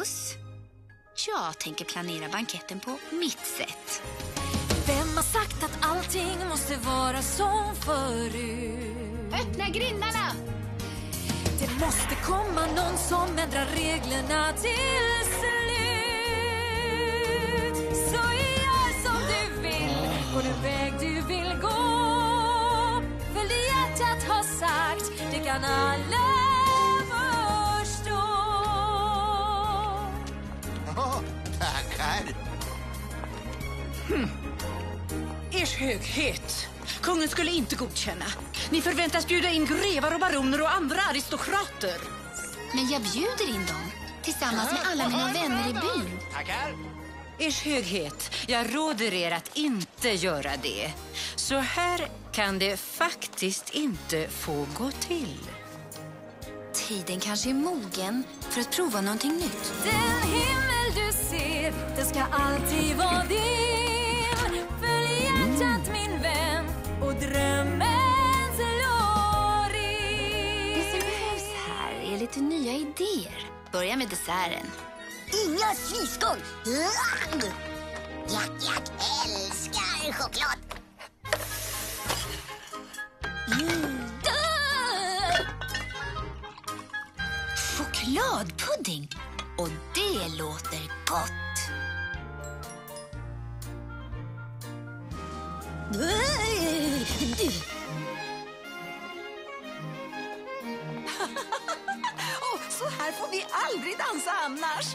puss. Jag tänker planera banketten på mitt sätt. Vem har sagt att allting måste vara som förut? Öppna grindarna! Det måste komma någon som ändrar reglerna till slut. Så gör som du vill, gå den väg du vill gå. Följ det hjärtat har sagt, det kan alla Tackar. Ers höghet. Kungen skulle inte godkänna. Ni förväntas bjuda in grevar och baroner och andra aristokrater. Men jag bjuder in dem tillsammans med alla mina vänner i byn. Tackar. Ers höghet, jag råder er att inte göra det. Så här kan det faktiskt inte få gå till. Tiden kanske är mogen för att prova någonting nytt. Det ska alltid vara din. Följ hjärtat min vän och drömmen slår in. Det som behövs här är lite nya idéer. Börja med desserten. Inga syskon! Jack, Jack älskar choklad. Chokladpudding! Och det låter gott. så här får vi aldrig dansa annars.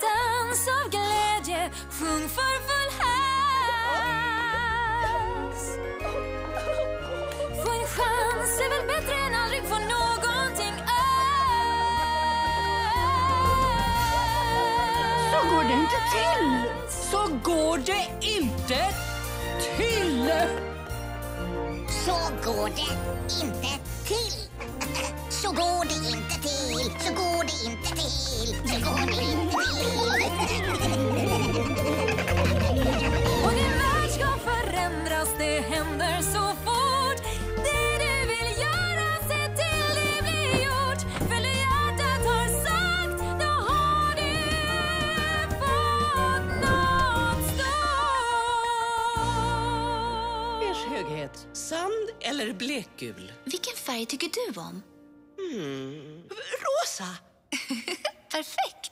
Dans av glädje, sjung för full hals. Få en chans är väl bättre än aldrig få någonting alls. Så går det inte till. Så går det inte till. Så går det inte till. Så går det inte till. Så går det inte till. Så går höghet, sand eller blekgul? Vilken färg tycker du om? Rosa. Perfekt!